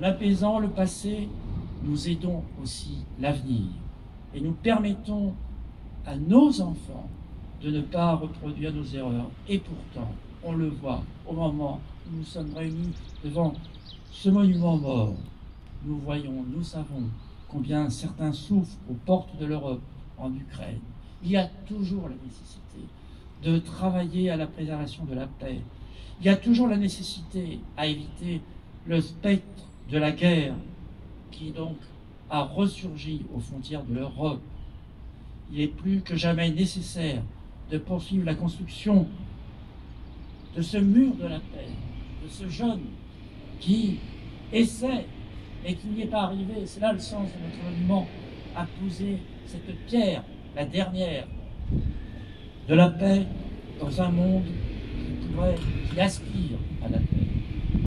En apaisant le passé, nous aidons aussi l'avenir et nous permettons à nos enfants de ne pas reproduire nos erreurs. Et pourtant, on le voit au moment où nous sommes réunis devant ce monument mort. Nous voyons, nous savons combien certains souffrent aux portes de l'Europe, en Ukraine. Il y a toujours la nécessité de travailler à la préservation de la paix. Il y a toujours la nécessité à éviter le spectre de la guerre qui donc a ressurgi aux frontières de l'Europe. Il est plus que jamais nécessaire de poursuivre la construction de ce mur de la paix, de ce jeune qui essaie, mais qui n'y est pas arrivé. C'est là le sens de notre monument, à poser cette pierre, la dernière, de la paix dans un monde qui qui aspire à la paix.